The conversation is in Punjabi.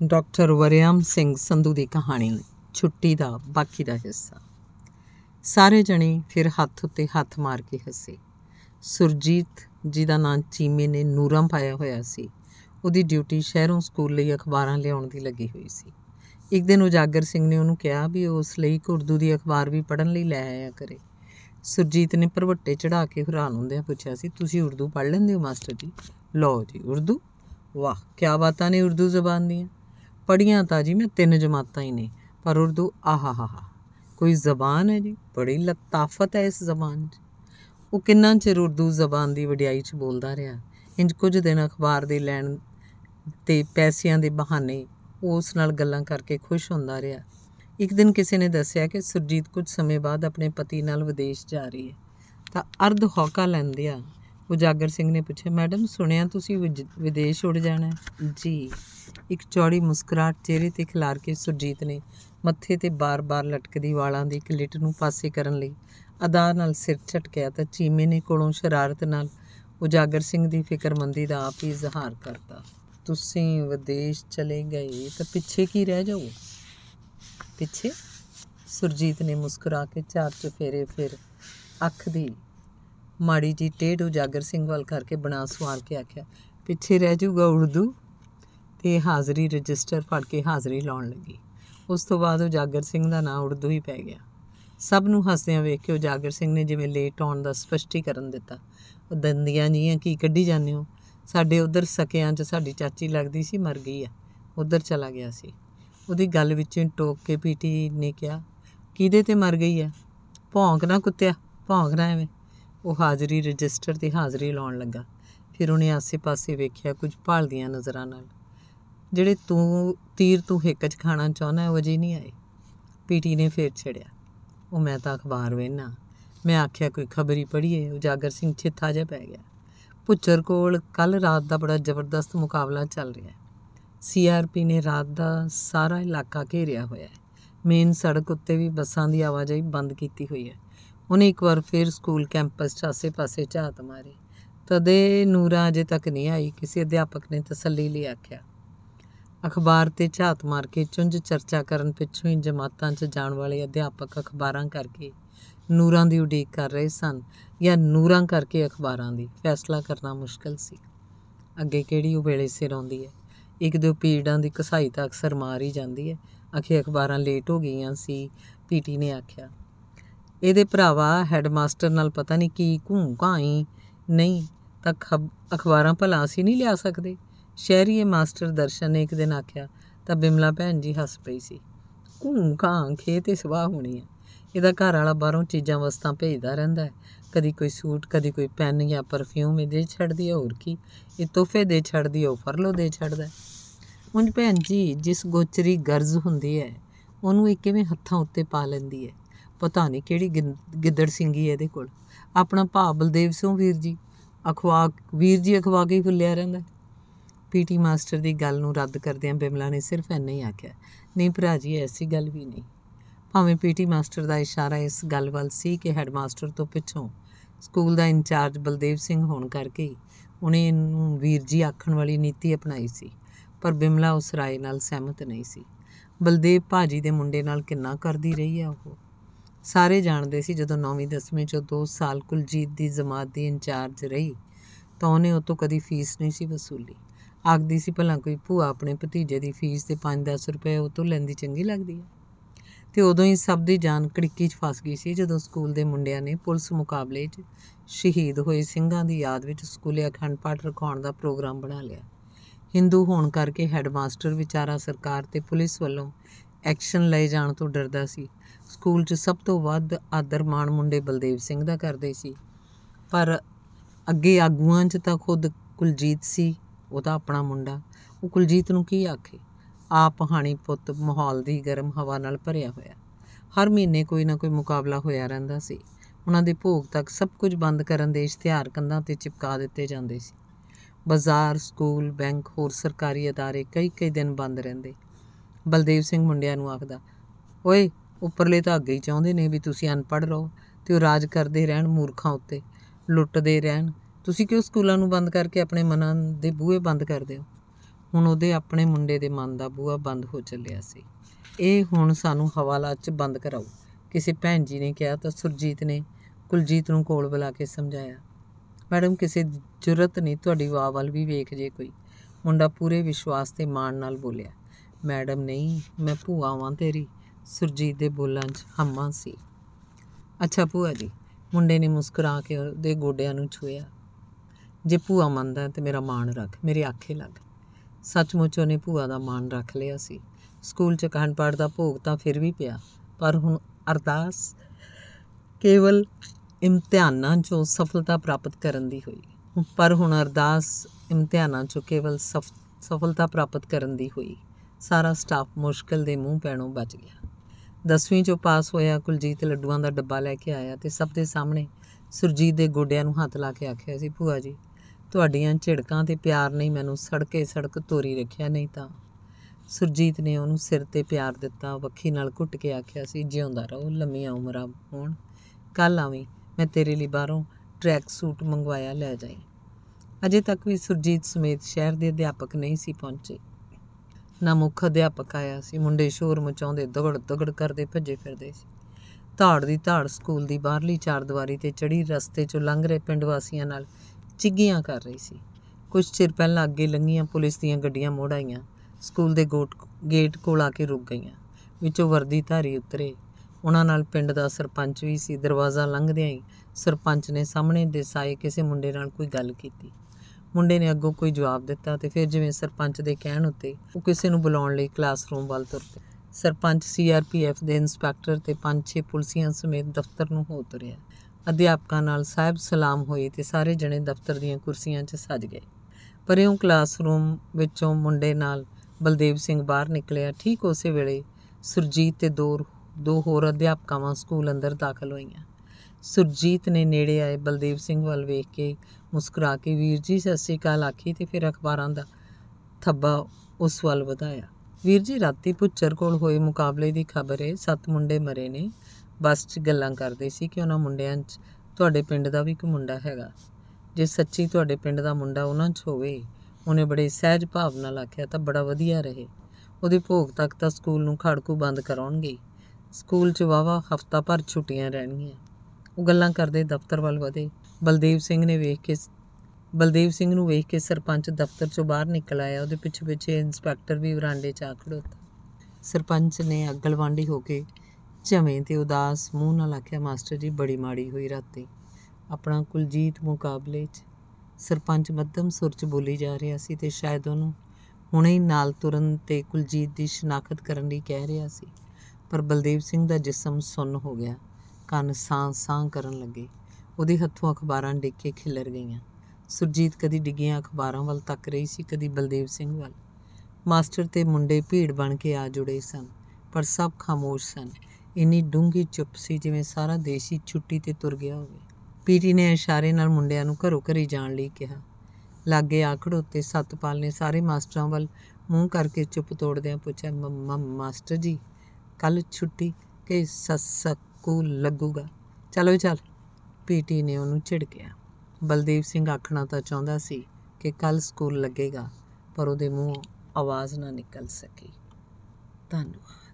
ਡਾਕਟਰ ਵਰਿਆਮ ਸਿੰਘ ਸੰਧੂ ਦੀ ਕਹਾਣੀ, ਛੁੱਟੀ ਦਾ ਬਾਕੀ ਦਾ ਹਿੱਸਾ। ਸਾਰੇ ਜਣੇ ਫਿਰ ਹੱਥ ਉੱਤੇ ਹੱਥ ਮਾਰ ਕੇ ਹੱਸੇ। ਸੁਰਜੀਤ, ਜਿਹਦਾ ਨਾਂ ਚੀਮੇ ਨੇ ਨੂਰਾਂ ਪਾਇਆ ਹੋਇਆ ਸੀ, ਉਹਦੀ ਡਿਊਟੀ ਸ਼ਹਿਰੋਂ ਸਕੂਲ ਲਈ ਅਖਬਾਰਾਂ ਲਿਆਉਣ ਦੀ ਲੱਗੀ ਹੋਈ ਸੀ। ਇੱਕ ਦਿਨ ਉਜਾਗਰ ਸਿੰਘ ਨੇ ਉਹਨੂੰ ਕਿਹਾ ਵੀ ਉਸ ਲਈ ਇੱਕ ਉਰਦੂ ਦੀ ਅਖਬਾਰ ਵੀ ਪੜ੍ਹਨ ਲਈ ਲੈ ਆਇਆ ਕਰੇ। ਸੁਰਜੀਤ ਨੇ ਭਰਵੱਟੇ ਚੜਾ ਕੇ ਹੈਰਾਨ ਹੁੰਦਿਆਂ ਪੁੱਛਿਆ ਸੀ, ਤੁਸੀਂ ਉਰਦੂ ਪੜ੍ਹ ਲੈਂਦੇ ਹੋ, ਮਾਸਟਰ ਜੀ? ਲਓ ਜੀ, ਉਰਦੂ? ਵਾਹ ਕੀ ਬਾਤਾਂ ਨੇ ਉਰਦੂ ਜ਼ਬਾਨ ਦੀਆਂ? ਪੜ੍ਹੀਆਂ ਤਾਂ ਜੀ ਮੈਂ ਤਿੰਨ ਜਮਾਤਾਂ ਹੀ ਨੇ, ਪਰ ਉਰਦੂ ਆਹਾ ਹਾ ਕੋਈ ਜ਼ਬਾਨ ਹੈ ਜੀ? ਬੜੀ ਲਤਾਫਤ ਹੈ ਇਸ ਜ਼ਬਾਨ 'ਚ। ਉਹ ਕਿੰਨਾ ਚਿਰ ਉਰਦੂ ਜ਼ਬਾਨ ਦੀ ਵਡਿਆਈ 'ਚ ਬੋਲਦਾ ਰਿਹਾ? ਇੰਜ ਕੁਝ ਦਿਨ ਅਖਬਾਰ ਦੇ ਲੈਣ ਤੇ ਪੈਸਿਆਂ ਦੇ ਬਹਾਨੇ ਉਸ ਨਾਲ ਗੱਲਾਂ ਕਰਕੇ ਖੁਸ਼ ਹੁੰਦਾ ਰਿਹਾ। ਇੱਕ ਦਿਨ ਕਿਸੇ ਨੇ ਦੱਸਿਆ ਕਿ ਸੁਰਜੀਤ ਕੁਝ ਸਮੇਂ ਬਾਅਦ ਆਪਣੇ ਪਤੀ ਨਾਲ ਵਿਦੇਸ਼ ਜਾ ਰਹੀ ਹੈ। ਤਾਂ ਅਰਧ ਹੌਕਾ ਲੈਂਦਿਆਂ ਉਜਾਗਰ ਸਿੰਘ ਨੇ ਪੁੱਛਿਆ, ਮੈਡਮ, ਸੁਣਿਆ ਤੁਸੀਂ ਵਿਦੇਸ਼ ਉੜ ਜਾਣਾ ਜੀ। ਇੱਕ ਚੌੜੀ ਮੁਸਕਰਾਹਟ ਚਿਹਰੇ ਤੇ ਖਿਲਾਰ ਕੇ ਸੁਰਜੀਤ ਨੇ ਮੱਥੇ ਤੇ ਬਾਰ-ਬਾਰ ਲਟਕਦੀ ਵਾਲਾਂ ਦੀ ਕਲਿੱਟ ਨੂੰ ਪਾਸੇ ਕਰਨ ਲਈ ਅਦਾ ਨਾਲ ਸਿਰ ਝਟਕਿਆ ਤਾਂ ਚੀਮੇ ਨੇ ਕੋਲੋਂ ਸ਼ਰਾਰਤ ਨਾਲ ਉਜਾਗਰ ਸਿੰਘ ਦੀ ਫਿਕਰਮੰਦੀ ਦਾ ਆਪ ਹੀ ਇਜ਼ਹਾਰ ਕਰਤਾ। ਤੁਸੀਂ ਵਿਦੇਸ਼ ਚਲੇ ਗਏ ਤਾਂ ਪਿੱਛੇ ਕੀ ਰਹਿ ਜਾਓ ਪਿੱਛੇ? ਸੁਰਜੀਤ ਨੇ ਮੁਸਕਰਾ ਕੇ ਚਾਰ ਚਫੇਰੇ ਫਿਰ ਅੱਖ ਦੀ ਮਾੜੀ ਜੀ ਟੇਢ ਉਜਾਗਰ ਸਿੰਘ ਵੱਲ ਕਰਕੇ ਬਣਾ ਸਵਾਲ ਕੇ ਆਖਿਆ, ਪਿੱਛੇ ਰਹਿ ਜਾਊਗਾ ਉਰਦੂ? ਤੇ ਹਾਜ਼ਰੀ ਰਜਿਸਟਰ ਫੜ ਕੇ ਹਾਜ਼ਰੀ ਲਾਉਣ ਲੱਗੀ। ਉਸ ਤੋਂ ਬਾਅਦ ਉਜਾਗਰ ਸਿੰਘ ਦਾ ਨਾਂ ਉਰਦੂ ਹੀ ਪੈ ਗਿਆ। ਸਭ ਨੂੰ ਹੱਸਦਿਆਂ ਵੇਖ ਕੇ ਉਜਾਗਰ ਸਿੰਘ ਨੇ ਜਿਵੇਂ ਲੇਟ ਆਉਣ ਦਾ ਸਪਸ਼ਟੀਕਰਨ ਦਿੱਤਾ। ਉਹ ਦੰਦੀਆਂ ਜੀਆਂ, ਕੀ ਕੱਢੀ ਜਾਂਦੇ ਹੋ? ਸਾਡੇ ਉਧਰ ਸਕਿਆਂ 'ਚ ਸਾਡੀ ਚਾਚੀ ਲੱਗਦੀ ਸੀ, ਮਰ ਗਈ ਆ। ਉਧਰ ਚਲਾ ਗਿਆ ਸੀ। ਉਹਦੀ ਗੱਲ ਵਿੱਚੋਂ ਟੋਕ ਕੇ ਪੀਟੀ ਨੇ ਕਿਹਾ, ਕਿਹਦੇ ਤੇ ਮਰ ਗਈ ਆ? ਭੌਂਕ ਨਾ ਕੁੱਤਿਆ, ਭੌਂਕ ਨਾ ਐਵੇਂ। ਉਹ ਹਾਜ਼ਰੀ ਰਜਿਸਟਰ ਤੇ ਹਾਜ਼ਰੀ ਲਾਉਣ ਲੱਗਾ। ਫਿਰ ਉਹਨੇ ਆਸੇ-ਪਾਸੇ ਵੇਖਿਆ ਕੁਝ ਭਾਲਦੀਆਂ ਨਜ਼ਰਾਂ ਨਾਲ। ਜਿਹੜੇ ਤੂੰ, ਤੀਰ ਤੂੰ ਹਿੱਕ 'ਚ ਖਾਣਾ ਚਾਹੁੰਦਾ, ਉਹ ਜੀ ਨਹੀਂ ਆਏ ਪੀਟੀ ਨੇ ਫੇਰ ਛੜਿਆ। ਉਹ ਮੈਂ ਤਾਂ ਅਖਬਾਰ ਵੇਖਣਾ ਮੈਂ ਆਖਿਆ, ਕੋਈ ਖਬਰੀ ਪੜ੍ਹੀਏ, ਉਜਾਗਰ ਸਿੰਘ ਛਿੱਥਾ ਜਿਹਾ ਪੈ ਗਿਆ। ਪੁੱਚਰ ਕੋਲ ਕੱਲ ਰਾਤ ਦਾ ਬੜਾ ਜ਼ਬਰਦਸਤ ਮੁਕਾਬਲਾ ਚੱਲ ਰਿਹਾ। ਹੈ ਸੀਆਰਪੀ ਨੇ ਰਾਤ ਦਾ ਸਾਰਾ ਇਲਾਕਾ ਘੇਰਿਆ ਹੋਇਆ ਹੈ। ਮੇਨ ਸੜਕ ਉੱਤੇ ਵੀ ਬੱਸਾਂ ਦੀ ਆਵਾਜਾਈ ਬੰਦ ਕੀਤੀ ਹੋਈ ਹੈ। ਉਹਨੇ ਇੱਕ ਵਾਰ ਫੇਰ ਸਕੂਲ ਕੈਂਪਸ 'ਚ ਆਸੇ-ਪਾਸੇ ਝਾਤ ਮਾਰੀ। ਤਦੇ ਨੂਰਾ ਅਜੇ ਤੱਕ ਨਹੀਂ ਆਈ। ਕਿਸੇ ਅਧਿਆਪਕ ਨੇ ਤਸੱਲੀ ਲਈ ਆਖਿਆ ਅਖਬਾਰ ਤੇ ਝਾਤ ਮਾਰ ਕੇ ਚੁੰਝ ਚਰਚਾ ਕਰਨ ਪਿੱਛੋਂ ਹੀ ਜਮਾਤਾਂ 'ਚ ਜਾਣ ਵਾਲੇ ਅਧਿਆਪਕ ਅਖਬਾਰਾਂ ਕਰਕੇ ਨੂਰਾਂ ਦੀ ਉਡੀਕ ਕਰ ਰਹੇ ਸਨ ਜਾਂ ਨੂਰਾਂ ਕਰਕੇ ਅਖਬਾਰਾਂ ਦੀ। ਫੈਸਲਾ ਕਰਨਾ ਮੁਸ਼ਕਲ ਸੀ। ਅੱਗੇ ਕਿਹੜੀ ਉਹ ਵੇਲੇ ਸਿਰ ਆਉਂਦੀ ਹੈ? ਇੱਕ ਦੋ ਪੀੜਾਂ ਦੀ ਕਸਾਈ ਤਾਂ ਅਕਸਰ ਮਾਰ ਹੀ ਜਾਂਦੀ ਹੈ। ਅਖੇ ਅਖਬਾਰਾਂ ਲੇਟ ਹੋ ਗਈਆਂ ਸੀ, ਪੀਟੀ ਨੇ ਆਖਿਆ। ਇਹਦੇ ਭਰਾਵਾ ਹੈਡਮਾਸਟਰ ਨਾਲ ਪਤਾ ਨਹੀਂ ਕੀ ਘੂੰ ਘਾਈ ਨਹੀਂ, ਤਾਂ ਅਖਬਾਰਾਂ ਭਲਾ ਅਸੀਂ ਨਹੀਂ ਲਿਆ ਸਕਦੇ। ਸ਼ਹਿਰੀਏ ਮਾਸਟਰ ਦਰਸ਼ਨ ਨੇ ਇੱਕ ਦਿਨ ਆਖਿਆ, ਤਾਂ ਬਿਮਲਾ ਭੈਣ ਜੀ ਹੱਸ ਪਈ ਸੀ। ਘੂੰ ਘਾਂ ਖੇਤੇ ਸਵਾਹ ਹੋਣੀ ਹੈ ਇਹਦਾ ਘਰ ਵਾਲਾ ਬਾਹਰੋਂ ਚੀਜ਼ਾਂ ਵਸਤਾਂ ਭੇਜਦਾ ਰਹਿੰਦਾ ਹੈ ਕਦੀ ਕੋਈ ਸੂਟ, ਕਦੀ ਕੋਈ ਪੈਨ ਜਾਂ ਪਰਫਿਊਮ ਦੇ ਛੱਡਦੀ ਹੈ ਹੋਰ ਕੀ। ਇਹ ਤੋਹਫੇ ਦੇ ਛੱਡਦੀ ਹੈ ਫਰਲੋ ਦੇ ਛੱਡਦਾ ਉਂਝ ਭੈਣ ਜੀ, ਜਿਸ ਗੋਚਰੀ ਗਰਜ਼ ਹੁੰਦੀ ਹੈ ਉਹਨੂੰ ਇਹ ਕਿਵੇਂ ਹੱਥਾਂ ਉੱਤੇ ਪਾ ਲੈਂਦੀ ਹੈ ਪਤਾ ਨਹੀਂ ਕਿਹੜੀ ਗਿੱਦੜ ਸਿੰਘੀ ਹੈ ਇਹਦੇ ਕੋਲ। ਆਪਣਾ ਭਾ ਬਲਦੇਵ ਸਿੰਘ ਵੀਰ ਜੀ, ਅਖਵਾ, ਵੀਰ ਜੀ ਅਖਵਾ ਕੇ ਹੀ ਫੁੱਲਿਆ ਰਹਿੰਦਾ ਪੀਟੀ ਮਾਸਟਰ ਦੀ ਗੱਲ ਨੂੰ ਰੱਦ ਕਰਦਿਆਂ ਬਿਮਲਾ ਨੇ ਸਿਰਫ ਇੰਨਾ ਹੀ ਆਖਿਆ, ਨਹੀਂ ਭਰਾ ਜੀ, ਐਸੀ ਗੱਲ ਵੀ ਨਹੀਂ। ਭਾਵੇਂ ਪੀਟੀ ਮਾਸਟਰ ਦਾ ਇਸ਼ਾਰਾ ਇਸ ਗੱਲ ਵੱਲ ਸੀ ਕਿ ਹੈਡਮਾਸਟਰ ਤੋਂ ਪਿੱਛੋਂ ਸਕੂਲ ਦਾ ਇੰਚਾਰਜ ਬਲਦੇਵ ਸਿੰਘ ਹੋਣ ਕਰਕੇ ਉਹਨੇ ਇਹਨੂੰ ਵੀਰ ਜੀ ਆਖਣ ਵਾਲੀ ਨੀਤੀ ਅਪਣਾਈ ਸੀ, ਪਰ ਬਿਮਲਾ ਉਸ ਰਾਏ ਨਾਲ ਸਹਿਮਤ ਨਹੀਂ ਸੀ। ਬਲਦੇਵ ਭਾਜੀ ਦੇ ਮੁੰਡੇ ਨਾਲ ਕਿੰਨਾ ਕਰਦੀ ਰਹੀ ਆ ਉਹ? ਸਾਰੇ ਜਾਣਦੇ ਸੀ ਜਦੋਂ 9ਵੀਂ 10ਵੀਂ 'ਚੋਂ 2 ਸਾਲ ਕੁਲਜੀਤ ਦੀ ਜਮਾਤ ਦੀ ਇੰਚਾਰਜ ਰਹੀ ਤਾਂ ਉਹਨੇ ਉਹ ਤੋਂ ਕਦੀ ਫੀਸ ਨਹੀਂ ਸੀ ਵਸੂਲੀ। ਆਖਦੀ ਸੀ, ਭਲਾ ਕੋਈ ਭੂਆ ਆਪਣੇ ਭਤੀਜੇ ਦੀ ਫੀਸ ਤੇ 5-10 ਰੁਪਏ ਉਹ ਤੋਂ ਲੈਂਦੀ ਚੰਗੀ ਲੱਗਦੀ ਹੈ ਤੇ ਉਦੋਂ ਹੀ ਸਭ ਦੀ ਜਾਨ ਕੜਿੱਕੀ 'ਚ ਫਸ ਗਈ ਸੀ, ਜਦੋਂ ਸਕੂਲ ਦੇ ਮੁੰਡਿਆਂ ਨੇ ਪੁਲਿਸ ਮੁਕਾਬਲੇ 'ਚ ਸ਼ਹੀਦ ਹੋਏ ਸਿੰਘਾਂ ਦੀ ਯਾਦ ਵਿੱਚ ਸਕੂਲੇ ਅਖੰਡ ਪਾਠ ਰਖਾਉਣ ਦਾ ਪ੍ਰੋਗਰਾਮ ਬਣਾ ਲਿਆ। ਹਿੰਦੂ ਹੋਣ ਕਰਕੇ ਹੈੱਡਮਾਸਟਰ ਵਿਚਾਰਾ ਸਰਕਾਰ ਤੇ ਪੁਲਿਸ ਵੱਲੋਂ ਐਕਸ਼ਨ ਲਏ ਜਾਣ ਤੋਂ ਡਰਦਾ ਸੀ। ਸਕੂਲ 'ਚ ਸਭ ਤੋਂ ਵੱਧ ਆਦਰ ਮਾਣ ਮੁੰਡੇ ਬਲਦੇਵ ਸਿੰਘ ਦਾ ਕਰਦੇ ਸੀ। ਪਰ ਅੱਗੇ ਆਗੂਆਂ 'ਚ ਤਾਂ ਖੁਦ ਕੁਲਜੀਤ ਸੀ ਉਹਦਾ ਆਪਣਾ ਮੁੰਡਾ। ਉਹ ਕੁਲਜੀਤ ਨੂੰ ਕੀ ਆਖੇ? ਆਪ ਹਾਣੀ ਪੁੱਤ ਮਾਹੌਲ ਦੀ ਗਰਮ ਹਵਾ ਨਾਲ ਭਰਿਆ ਹੋਇਆ। ਹਰ ਮਹੀਨੇ ਕੋਈ ਨਾ ਕੋਈ ਮੁਕਾਬਲਾ ਹੋਇਆ ਰਹਿੰਦਾ ਸੀ। ਉਹਨਾਂ ਦੇ ਭੋਗ ਤੱਕ ਸਭ ਕੁਝ ਬੰਦ ਕਰਨ ਦੇ ਇਸ਼ਤਿਹਾਰ ਕੰਧਾਂ ਤੇ ਚਿਪਕਾ ਦਿੱਤੇ ਜਾਂਦੇ ਸੀ। ਬਾਜ਼ਾਰ, ਸਕੂਲ, ਬੈਂਕ, ਹੋਰ ਸਰਕਾਰੀ ਅਦਾਰੇ ਕਈ ਕਈ ਦਿਨ ਬੰਦ ਰਹਿੰਦੇ। ਬਲਦੇਵ ਸਿੰਘ ਮੁੰਡਿਆਂ ਨੂੰ ਆਖਦਾ, ਓਏ, ਉੱਪਰਲੇ ਤਾਂ ਅੱਗੇ ਹੀ ਚਾਹੁੰਦੇ ਨੇ ਵੀ ਤੁਸੀਂ ਅਨਪੜ੍ਹ ਰਹੋ ਤੇ ਉਹ ਰਾਜ ਕਰਦੇ ਰਹਿਣ ਮੂਰਖਾਂ ਉੱਤੇ। ਲੁੱਟਦੇ ਰਹਿਣ ਤੁਸੀਂ ਕਿਉਂ ਸਕੂਲਾਂ ਨੂੰ ਬੰਦ ਕਰਕੇ ਆਪਣੇ ਮਨਾਂ ਦੇ ਬੂਹੇ ਬੰਦ ਕਰਦੇ ਹੋ? ਹੁਣ ਉਹਦੇ ਆਪਣੇ ਮੁੰਡੇ ਦੇ ਮਨ ਦਾ ਬੂਹਾ ਬੰਦ ਹੋ ਚੱਲਿਆ ਸੀ। ਇਹ ਹੁਣ ਸਾਨੂੰ ਹਵਾਲਾ 'ਚ ਬੰਦ ਕਰਾਓ ਕਿਸੇ ਭੈਣ ਜੀ ਨੇ ਕਿਹਾ ਤਾਂ ਸੁਰਜੀਤ ਨੇ ਕੁਲਜੀਤ ਨੂੰ ਕੋਲ ਬੁਲਾ ਕੇ ਸਮਝਾਇਆ, ਮੈਡਮ, ਕਿਸੇ ਦੀ ਜ਼ਰੂਰਤ ਨਹੀਂ, ਤੁਹਾਡੀ ਵਾਹ ਵੱਲ ਵੀ ਵੇਖ ਜੇ ਕੋਈ। ਮੁੰਡਾ ਪੂਰੇ ਵਿਸ਼ਵਾਸ ਤੇ ਮਾਣ ਨਾਲ ਬੋਲਿਆ, ਮੈਡਮ, ਨਹੀਂ, ਮੈਂ ਭੂਆ ਵਾਂ ਤੇਰੀ। ਸੁਰਜੀਤ ਦੇ ਬੋਲਾਂ 'ਚ ਹੰਮਾ ਸੀ। ਅੱਛਾ ਭੂਆ ਜੀ। ਮੁੰਡੇ ਨੇ ਮੁਸਕਰਾ ਕੇ ਉਹਦੇ ਗੋਡਿਆਂ ਨੂੰ ਛੂਇਆ ਜੇ ਭੂਆ ਮੰਨਦਾ ਤੇ ਮੇਰਾ ਮਾਣ ਰੱਖ, ਮੇਰੇ ਆਖੇ ਲੱਗ। ਸੱਚਮੁੱਚ ਉਹਨੇ ਭੂਆ ਦਾ ਮਾਣ ਰੱਖ ਲਿਆ ਸੀ। ਸਕੂਲ 'ਚ ਅਖੰਡ ਪਾਠ ਦਾ ਭੋਗ ਤਾਂ ਫਿਰ ਵੀ ਪਿਆ, ਪਰ ਹੁਣ ਅਰਦਾਸ ਕੇਵਲ ਇਮਤਿਹਾਨਾਂ 'ਚੋਂ ਸਫਲਤਾ ਪ੍ਰਾਪਤ ਕਰਨ ਦੀ ਹੋਈ। ਪਰ ਹੁਣ ਅਰਦਾਸ ਇਮਤਿਹਾਨਾਂ 'ਚੋਂ ਕੇਵਲ ਸਫ- ਸਫਲਤਾ ਪ੍ਰਾਪਤ ਕਰਨ ਦੀ ਹੋਈ। ਸਾਰਾ ਸਟਾਫ ਮੁਸ਼ਕਲ ਦੇ ਮੂੰਹ ਪੈਣੋਂ ਬਚ ਗਿਆ। ਦਸਵੀਂ 'ਚੋਂ ਪਾਸ ਹੋਇਆ ਕੁਲਜੀਤ ਲੱਡੂਆਂ ਦਾ ਡੱਬਾ ਲੈ ਕੇ ਆਇਆ ਤੇ ਸਭ ਦੇ ਸਾਹਮਣੇ ਸੁਰਜੀਤ ਦੇ ਗੋਡਿਆਂ ਨੂੰ ਹੱਥ ਲਾ ਕੇ ਆਖਿਆ ਸੀ, ਭੂਆ ਜੀ ਤੁਹਾਡੀਆਂ ਝਿੜਕਾਂ ਤੇ ਪਿਆਰ ਨਹੀਂ ਮੈਨੂੰ ਸੜਕੇ ਸੜਕ ਤੋਰੀ ਰੱਖਿਆ, ਨਹੀਂ ਤਾਂ ਸੁਰਜੀਤ ਨੇ ਉਹਨੂੰ ਸਿਰ ਤੇ ਪਿਆਰ ਦਿੱਤਾ, ਵੱਖੀ ਨਾਲ ਘੁੱਟ ਕੇ ਆਖਿਆ ਸੀ, ਜਿਉਂਦਾ ਰਹੋ, ਲੰਮੀਆਂ ਉਮਰਾਂ ਹੋਣ ਕੱਲ ਆਵੀਂ, ਮੈਂ ਤੇਰੇ ਲਈ ਬਾਹਰੋਂ ਟਰੈਕ ਸੂਟ ਮੰਗਵਾਇਆ ਲੈ ਜਾਈ। ਅਜੇ ਤੱਕ ਵੀ ਸੁਰਜੀਤ ਸਮੇਤ ਸ਼ਹਿਰ ਦੇ ਅਧਿਆਪਕ ਨਹੀਂ ਸੀ ਪਹੁੰਚੇ। ਨਾ ਮੁੱਖ ਅਧਿਆਪਕ ਆਇਆ ਸੀ, ਮੁੰਡੇ ਸ਼ੋਰ ਮਚਾਉਂਦੇ ਦਗੜ ਦਗੜ ਕਰਦੇ ਭੱਜੇ ਫਿਰਦੇ ਸੀ। ਧਾੜ ਦੀ ਧਾੜ ਸਕੂਲ ਦੀ ਬਾਹਰਲੀ ਚਾਰਦੀਵਾਰੀ ਤੇ ਚੜੀ ਰਸਤੇ 'ਚੋਂ ਲੰਘ ਰਹੇ ਪਿੰਡ ਵਾਸੀਆਂ ਨਾਲ ਚਿੱਗੀਆਂ ਕਰ ਰਹੀ ਸੀ। ਕੁਝ ਚਿਰ ਪਹਿਲਾਂ ਅੱਗੇ ਲੰਘੀਆਂ ਪੁਲਿਸ ਦੀਆਂ ਗੱਡੀਆਂ ਮੋੜ ਆਈਆਂ। ਸਕੂਲ ਦੇ ਗੋਟ ਗੇਟ ਕੋਲ ਆ ਕੇ ਰੁਕ ਗਈਆਂ। ਵਿੱਚੋਂ ਵਰਦੀਧਾਰੀ ਉਤਰੇ। ਉਹਨਾਂ ਨਾਲ ਪਿੰਡ ਦਾ ਸਰਪੰਚ ਵੀ ਸੀ। ਦਰਵਾਜ਼ਾ ਲੰਘਦਿਆਂ ਹੀ ਸਰਪੰਚ ਨੇ ਸਾਹਮਣੇ ਦੇ ਸਾਏ ਕਿਸੇ ਮੁੰਡੇ ਨਾਲ ਕੋਈ ਗੱਲ ਕੀਤੀ। ਮੁੰਡੇ ਨੇ ਅੱਗੋਂ ਕੋਈ ਜਵਾਬ ਦਿੱਤਾ ਤੇ ਫਿਰ ਜਿਵੇਂ ਸਰਪੰਚ ਦੇ ਕਹਿਣ ਉੱਤੇ ਉਹ ਕਿਸੇ ਨੂੰ ਬੁਲਾਉਣ ਲਈ ਕਲਾਸਰੂਮ ਵੱਲ ਤੁਰ ਪਏ ਸਰਪੰਚ ਸੀਆਰਪੀਐਫ ਦੇ ਇੰਸਪੈਕਟਰ ਤੇ ਪੰਜ ਛੇ ਪੁਲਸੀਆਂ ਸਮੇਤ ਦਫ਼ਤਰ ਨੂੰ ਹੋ ਤੁਰਿਆ। ਅਧਿਆਪਕਾਂ ਨਾਲ ਸਾਹਿਬ ਸਲਾਮ ਹੋਏ ਤੇ ਸਾਰੇ ਜਣੇ ਦਫ਼ਤਰ ਦੀਆਂ ਕੁਰਸੀਆਂ 'ਚ ਸੱਜ ਗਏ। ਪਰਿਉਂ ਕਲਾਸਰੂਮ ਵਿੱਚੋਂ ਮੁੰਡੇ ਨਾਲ ਬਲਦੇਵ ਸਿੰਘ ਬਾਹਰ ਨਿਕਲਿਆ। ਠੀਕ ਉਸੇ ਵੇਲੇ ਸੁਰਜੀਤ ਤੇ ਦੋ ਦੋ ਹੋਰ ਅਧਿਆਪਕਾਵਾਂ ਸਕੂਲ ਅੰਦਰ ਦਾਖਲ ਹੋਈਆਂ। ਸੁਰਜੀਤ ਨੇ ਨੇੜੇ ਆਏ ਬਲਦੇਵ ਸਿੰਘ ਵੱਲ ਵੇਖ ਕੇ ਮੁਸਕਰਾ ਕੇ, ਵੀਰ ਜੀ, ਸਤਿ ਸ਼੍ਰੀ ਅਕਾਲ, ਆਖੀ ਤੇ ਫਿਰ ਅਖਬਾਰਾਂ ਦਾ ਥੱਬਾ ਉਸ ਵੱਲ ਵਧਾਇਆ। ਵੀਰ ਜੀ, ਰਾਤੀ ਪੁੱਚਰ ਕੋਲ ਹੋਏ ਮੁਕਾਬਲੇ ਦੀ ਖਬਰ ਹੈ ਸੱਤ ਮੁੰਡੇ ਮਰੇ ਨੇ। ਬੱਸ 'ਚ ਗੱਲਾਂ ਕਰਦੇ ਸੀ ਕਿ ਉਹਨਾਂ ਮੁੰਡਿਆਂ 'ਚ, ਤੁਹਾਡੇ ਪਿੰਡ ਦਾ ਵੀ ਇੱਕ ਮੁੰਡਾ ਹੈਗਾ। ਜੇ ਸੱਚੀ ਤੁਹਾਡੇ ਪਿੰਡ ਦਾ ਮੁੰਡਾ ਉਹਨਾਂ 'ਚ ਹੋਵੇ, ਉਹਨੇ ਬੜੇ ਸਹਿਜ ਭਾਵ ਨਾਲ ਆਖਿਆ ਤਾਂ ਬੜਾ ਵਧੀਆ ਰਹੇ। ਉਹਦੇ ਭੋਗ ਤੱਕ ਤਾਂ ਸਕੂਲ ਨੂੰ ਖੜਕੂ ਬੰਦ ਕਰਾਉਣਗੇ। ਸਕੂਲ 'ਚ ਵਾਵਾ ਹਫਤਾ ਭਰ ਛੁੱਟੀਆਂ ਰਹਿਣਗੀਆਂ। ਉਹ ਗੱਲਾਂ ਕਰਦੇ ਦਫ਼ਤਰ ਵੱਲ ਵਧੇ। ਬਲਦੇਵ ਸਿੰਘ ਨੇ ਵੇਖ ਕੇ ਬਲਦੇਵ ਸਿੰਘ ਨੂੰ ਵੇਖ ਕੇ ਸਰਪੰਚ ਦਫ਼ਤਰ 'ਚੋਂ ਬਾਹਰ ਨਿਕਲ ਆਇਆ। ਉਹਦੇ ਪਿੱਛੇ ਪਿੱਛੇ ਇੰਸਪੈਕਟਰ ਵੀ ਵਰਾਂਡੇ 'ਚ ਆ ਖੜੋਤਾ। ਸਰਪੰਚ ਨੇ ਅਗਲਵਾਂਡੀ ਹੋ ਕੇ ਝਵੇਂ ਤੇ ਉਦਾਸ ਮੂੰਹ ਨਾਲ ਆਖਿਆ, ਮਾਸਟਰ ਜੀ, ਬੜੀ ਮਾੜੀ ਹੋਈ ਰਾਤੀ। ਆਪਣਾ ਕੁਲਜੀਤ ਮੁਕਾਬਲੇ 'ਚ ਸਰਪੰਚ ਮੱਧਮ ਸੁਰ 'ਚ ਬੋਲੀ ਜਾ ਰਿਹਾ ਸੀ ਤੇ ਸ਼ਾਇਦ ਉਹਨੂੰ ਹੁਣੇ ਹੀ ਨਾਲ ਤੁਰਨ ਤੇ ਕੁਲਜੀਤ ਦੀ ਸ਼ਨਾਖਤ ਕਰਨ ਲਈ ਕਹਿ ਰਿਹਾ ਸੀ। ਪਰ ਬਲਦੇਵ ਸਿੰਘ ਦਾ ਜਿਸਮ ਸੁੰਨ ਹੋ ਗਿਆ। ਕੰਨ ਸਾਂ ਸਾਂ ਕਰਨ ਲੱਗੇ। ਉਹਦੇ ਹੱਥੋਂ ਅਖਬਾਰਾਂ ਡਿੱਗ ਕੇ ਖਿਲਰ ਗਈਆਂ। ਸੁਰਜੀਤ ਕਦੀ ਡਿੱਗੀਆਂ ਅਖਬਾਰਾਂ ਵੱਲ ਤੱਕ ਰਹੀ ਸੀ, ਕਦੀ ਬਲਦੇਵ ਸਿੰਘ ਵੱਲ। ਮਾਸਟਰ ਤੇ ਮੁੰਡੇ ਭੀੜ ਬਣ ਕੇ ਆ ਜੁੜੇ ਸਨ, ਪਰ ਸਭ ਖਾਮੋਸ਼ ਸਨ। ਇੰਨੀ ਡੂੰਘੀ ਚੁੱਪ ਸੀ ਜਿਵੇਂ ਸਾਰਾ ਦੇਸ਼ ਹੀ ਛੁੱਟੀ ਤੇ ਤੁਰ ਗਿਆ ਹੋਵੇ। ਪੀਟੀ ਨੇ ਇਸ਼ਾਰੇ ਨਾਲ ਮੁੰਡਿਆਂ ਨੂੰ ਘਰੋਂ ਘਰੀ ਜਾਣ ਲਈ ਕਿਹਾ। ਲਾਗੇ ਆਖੜ ਉੱਤੇ ਸਤਪਾਲ ਨੇ ਸਾਰੇ ਮਾਸਟਰਾਂ ਵੱਲ ਮੂੰਹ ਕਰਕੇ ਚੁੱਪ ਤੋੜਦਿਆਂ ਪੁੱਛਿਆ "ਮ- ਮਾਸਟਰ ਜੀ ਕੱਲ ਛੁੱਟੀ ਕਿ ਸਸਕੂ ਲੱਗੂਗਾ? ਚਲੋ ਚੱਲ। ਪੀਟੀ ਨੇ ਉਹਨੂੰ ਝਿੜਕਿਆ। ਬਲਦੇਵ ਸਿੰਘ ਆਖਣਾ ਤਾਂ ਚਾਹੁੰਦਾ ਸੀ ਕਿ ਕੱਲ ਸਕੂਲ ਲੱਗੇਗਾ, ਪਰ ਉਹਦੇ ਮੂੰਹ ਆਵਾਜ਼ ਨਾ ਨਿਕਲ ਸਕੀ। ਧੰਨਵਾਦ।